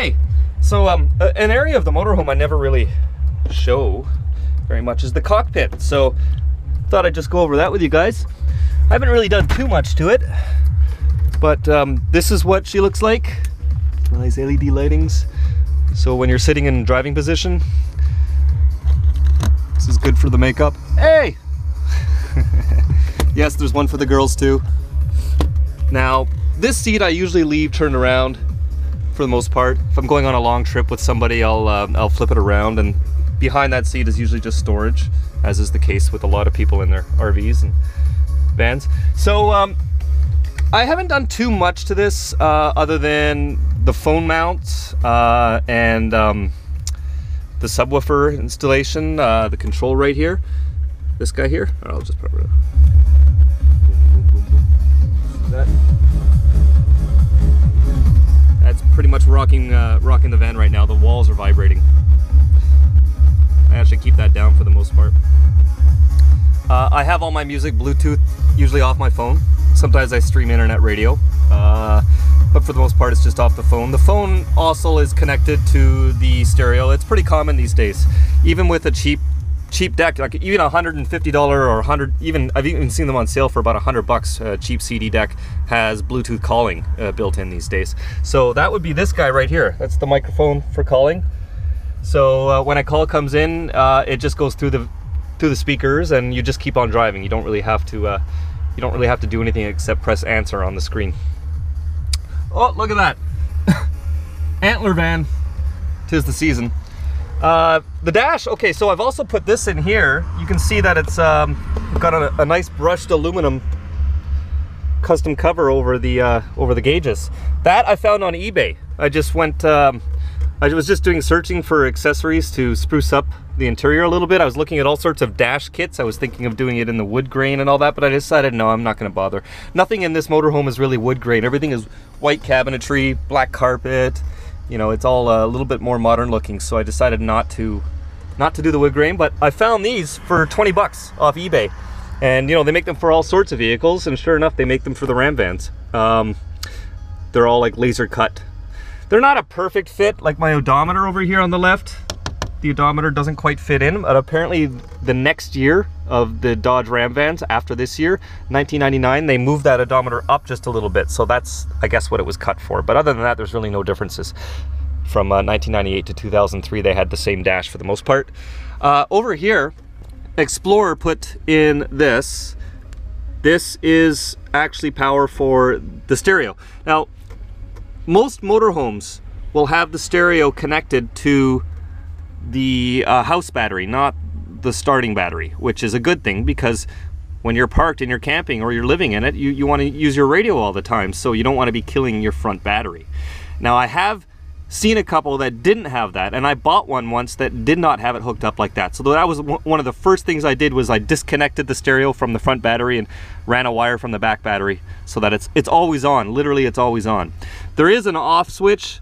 Hey, so um, an area of the motorhome I never really show very much is the cockpit. So thought I'd just go over that with you guys. I haven't really done too much to it, but um, this is what she looks like. Nice LED lightings. So when you're sitting in driving position, this is good for the makeup. Hey! yes, there's one for the girls too. Now, this seat I usually leave turned around for the most part. If I'm going on a long trip with somebody, I'll, uh, I'll flip it around and behind that seat is usually just storage, as is the case with a lot of people in their RVs and vans. So um, I haven't done too much to this uh, other than the phone mount uh, and um, the subwoofer installation, uh, the control right here. This guy here, I'll just put it. That's pretty much rocking uh, rocking the van right now. The walls are vibrating. I actually keep that down for the most part. Uh, I have all my music Bluetooth usually off my phone. Sometimes I stream internet radio, uh, but for the most part it's just off the phone. The phone also is connected to the stereo. It's pretty common these days, even with a cheap cheap deck, like even a hundred and fifty dollar or hundred, even I've even seen them on sale for about a hundred bucks. A cheap CD deck has Bluetooth calling uh, built in these days. So that would be this guy right here. That's the microphone for calling. So uh, when a call comes in, uh, it just goes through the through the speakers, and you just keep on driving. You don't really have to uh, you don't really have to do anything except press answer on the screen. Oh, look at that! Antler van. Tis the season. Uh, the dash, okay, so I've also put this in here. You can see that it's um, got a, a, nice brushed aluminum custom cover over the uh, over the gauges. That I found on eBay. I just went, um, I was just doing searching for accessories to spruce up the interior a little bit. I was looking at all sorts of dash kits. I was thinking of doing it in the wood grain and all that, but I decided no, I'm not going to bother. Nothing in this motorhome is really wood grain. Everything is white cabinetry, black carpet, you know, it's all a little bit more modern looking. So I decided not to, not to do the wood grain. But I found these for 20 bucks off eBay, and you know they make them for all sorts of vehicles. And sure enough, they make them for the Ram vans. Um, they're all like laser cut. They're not a perfect fit like my odometer over here on the left the odometer doesn't quite fit in, but apparently the next year of the Dodge Ram vans after this year, 1999, they moved that odometer up just a little bit. So that's, I guess, what it was cut for. But other than that, there's really no differences. From uh, 1998 to 2003, they had the same dash for the most part. Uh, over here, Explorer put in this. This is actually power for the stereo. Now, most motorhomes will have the stereo connected to the uh, house battery, not the starting battery, which is a good thing because when you're parked and you're camping or you're living in it, you, you want to use your radio all the time, so you don't want to be killing your front battery. Now, I have seen a couple that didn't have that, and I bought one once that did not have it hooked up like that. So that was one of the first things I did was I disconnected the stereo from the front battery and ran a wire from the back battery so that it's it's always on. Literally, it's always on. There is an off switch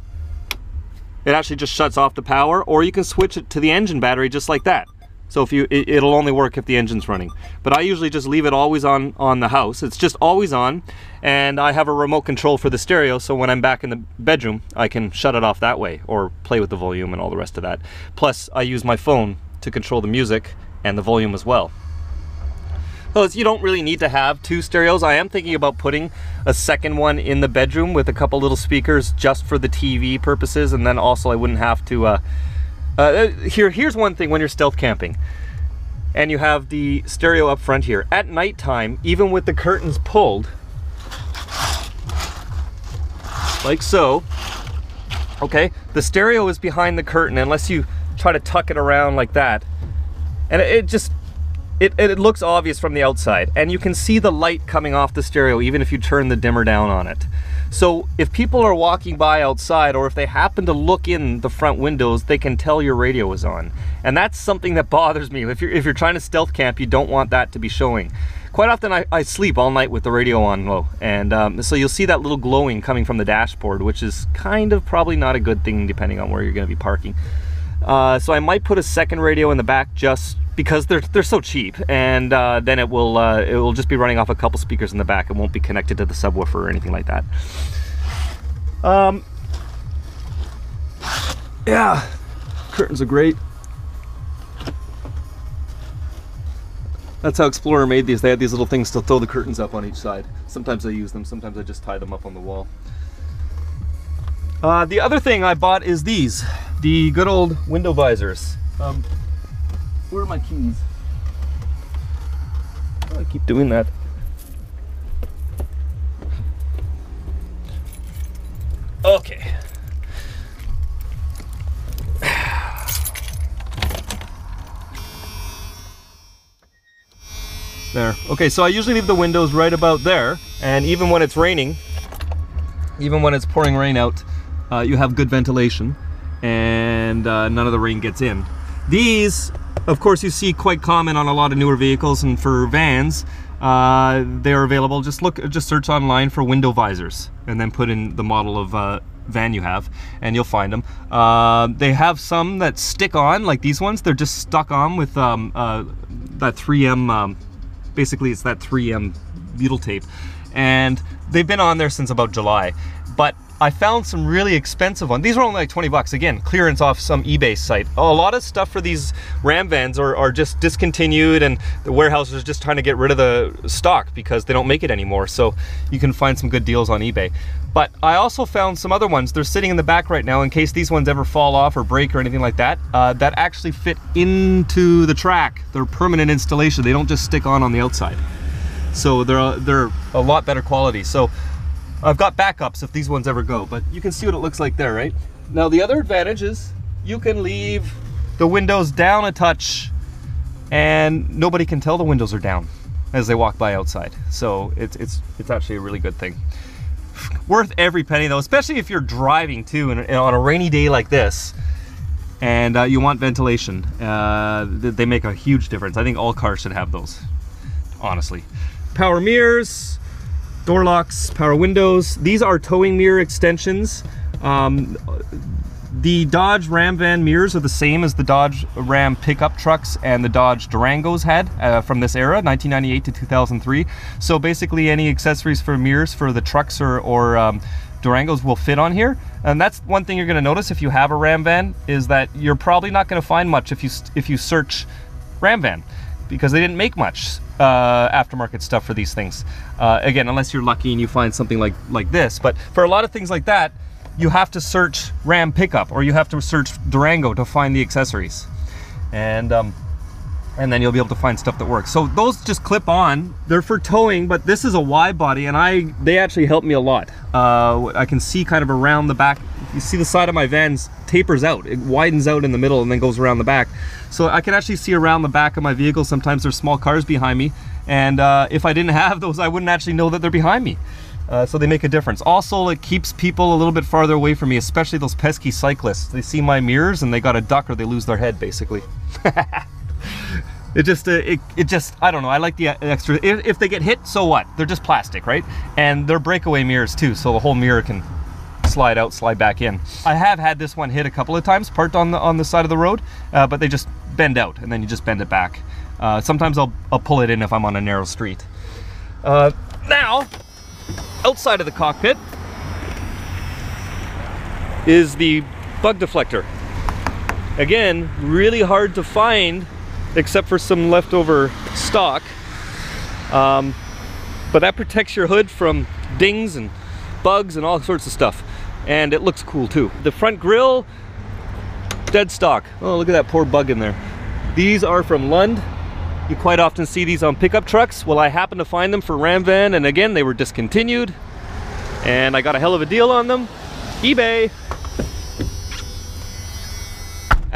it actually just shuts off the power or you can switch it to the engine battery just like that. So if you, it, will only work if the engine's running. But I usually just leave it always on on the house. It's just always on, and I have a remote control for the stereo. So when I'm back in the bedroom, I can shut it off that way, or play with the volume and all the rest of that. Plus, I use my phone to control the music and the volume as well. So you don't really need to have two stereos. I am thinking about putting a second one in the bedroom with a couple little speakers just for the TV purposes, and then also I wouldn't have to. Uh, uh, here, here's one thing when you're stealth camping, and you have the stereo up front here. At nighttime, even with the curtains pulled, like so, okay, the stereo is behind the curtain unless you try to tuck it around like that, and it just it, it looks obvious from the outside and you can see the light coming off the stereo even if you turn the dimmer down on it. So if people are walking by outside or if they happen to look in the front windows, they can tell your radio is on. And that's something that bothers me. If you're, if you're trying to stealth camp, you don't want that to be showing. Quite often I, I sleep all night with the radio on low. And um, so you'll see that little glowing coming from the dashboard, which is kind of probably not a good thing depending on where you're gonna be parking. Uh, so I might put a second radio in the back just because they're they're so cheap, and uh, then it will uh, it will just be running off a couple speakers in the back. It won't be connected to the subwoofer or anything like that. Um, Yeah, curtains are great. That's how Explorer made these. They had these little things to throw the curtains up on each side. Sometimes I use them, sometimes I just tie them up on the wall. Uh, the other thing I bought is these, the good old window visors. Um, where are my keys? Oh, I keep doing that. Okay. There. Okay, so I usually leave the windows right about there, and even when it's raining, even when it's pouring rain out, uh, you have good ventilation, and uh, none of the rain gets in. These, of course, you see quite common on a lot of newer vehicles, and for vans, uh, they're available. Just look, just search online for window visors, and then put in the model of uh, van you have, and you'll find them. Uh, they have some that stick on, like these ones. They're just stuck on with um, uh, that 3M. Um, basically, it's that 3M butyl tape, and they've been on there since about July. But I found some really expensive ones. These were only like 20 bucks. Again, clearance off some eBay site. A lot of stuff for these Ram vans are, are just discontinued and the warehouses are just trying to get rid of the stock because they don't make it anymore. So you can find some good deals on eBay. But I also found some other ones. They're sitting in the back right now in case these ones ever fall off or break or anything like that. Uh, that actually fit into the track. They're permanent installation. They don't just stick on on the outside. So they're, they're a lot better quality. So I've got backups if these ones ever go, but you can see what it looks like there, right? Now the other advantage is you can leave the windows down a touch and nobody can tell the windows are down as they walk by outside. So it's, it's, it's actually a really good thing. Worth every penny though, especially if you're driving too and, on a rainy day like this and uh, you want ventilation. Uh, they make a huge difference. I think all cars should have those, honestly. Power mirrors, door locks, power windows. These are towing mirror extensions. Um, the Dodge Ram van mirrors are the same as the Dodge Ram pickup trucks and the Dodge Durangos had uh, from this era, 1998 to 2003. So basically any accessories for mirrors for the trucks or, or um, Durangos will fit on here. And that's one thing you're gonna notice if you have a Ram van is that you're probably not gonna find much if you, if you search Ram van because they didn't make much uh, aftermarket stuff for these things. Uh, again, unless you're lucky and you find something like, like this. But for a lot of things like that, you have to search Ram pickup or you have to search Durango to find the accessories. And um, and then you'll be able to find stuff that works. So those just clip on. They're for towing, but this is a wide body, and I they actually help me a lot. Uh, I can see kind of around the back. You see the side of my vans tapers out. It widens out in the middle and then goes around the back. So I can actually see around the back of my vehicle. Sometimes there's small cars behind me, and uh, if I didn't have those, I wouldn't actually know that they're behind me. Uh, so they make a difference. Also, it keeps people a little bit farther away from me, especially those pesky cyclists. They see my mirrors and they got a duck or they lose their head, basically. it just, uh, it, it just, I don't know. I like the extra. If, if, they get hit, so what? They're just plastic, right? And they're breakaway mirrors too, so the whole mirror can slide out, slide back in. I have had this one hit a couple of times, parked on the on the side of the road, uh, but they just bend out, and then you just bend it back. Uh, sometimes I'll, I'll pull it in if I'm on a narrow street. Uh, now, outside of the cockpit is the bug deflector. Again, really hard to find except for some leftover stock. Um, but that protects your hood from dings and bugs and all sorts of stuff. And it looks cool too. The front grille, dead stock. Oh, look at that poor bug in there. These are from Lund. You quite often see these on pickup trucks. Well, I happened to find them for Ram Van, and again, they were discontinued. And I got a hell of a deal on them. eBay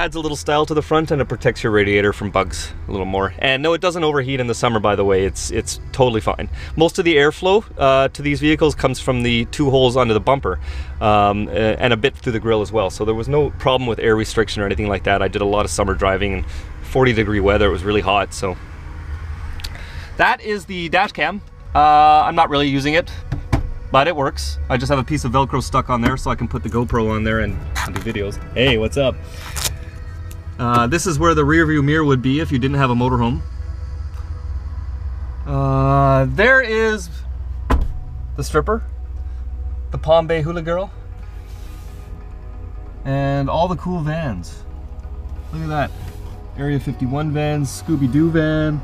adds a little style to the front and it protects your radiator from bugs a little more. And no, it doesn't overheat in the summer, by the way. It's it's totally fine. Most of the airflow uh, to these vehicles comes from the two holes under the bumper um, and a bit through the grill as well. So there was no problem with air restriction or anything like that. I did a lot of summer driving and 40 degree weather. It was really hot. So that is the dash cam. Uh, I'm not really using it, but it works. I just have a piece of Velcro stuck on there so I can put the GoPro on there and do videos. Hey, what's up? Uh, this is where the rear view mirror would be if you didn't have a motorhome. Uh, there is the stripper, the Palm Bay Hula Girl. and all the cool vans. Look at that. Area 51 vans, Scooby-Doo van.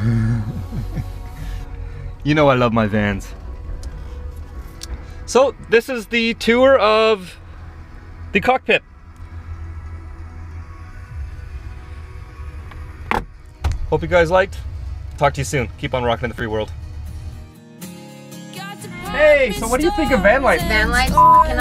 you know I love my vans. So this is the tour of the cockpit. Hope you guys liked. Talk to you soon. Keep on rocking in the free world. Hey, so what do you think of van life? Van life, awesome.